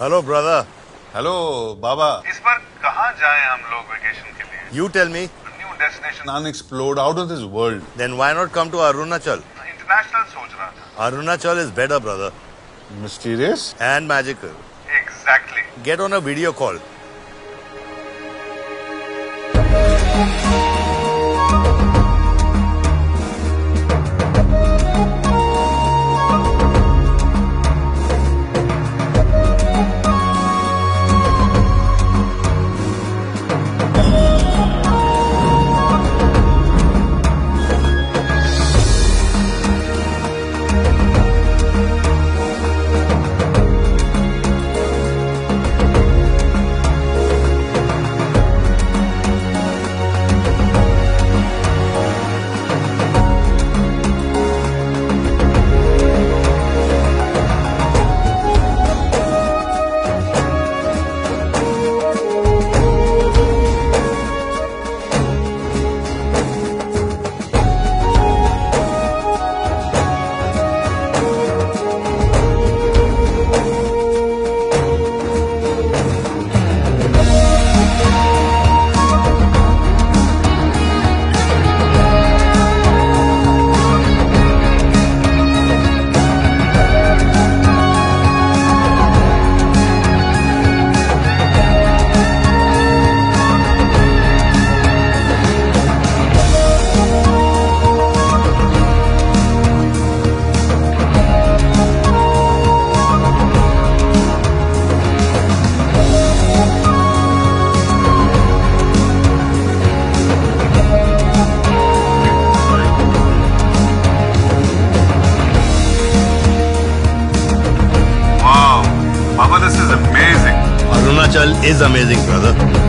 Hello brother hello बाबा इस बार कहाँ जाएँ हम लोग वेकेशन के लिए? You tell me new destination unexplored out of this world then why not come to Arunachal international सोच रहा था। Arunachal is better brother mysterious and magical exactly get on a video call Arunachal is amazing brother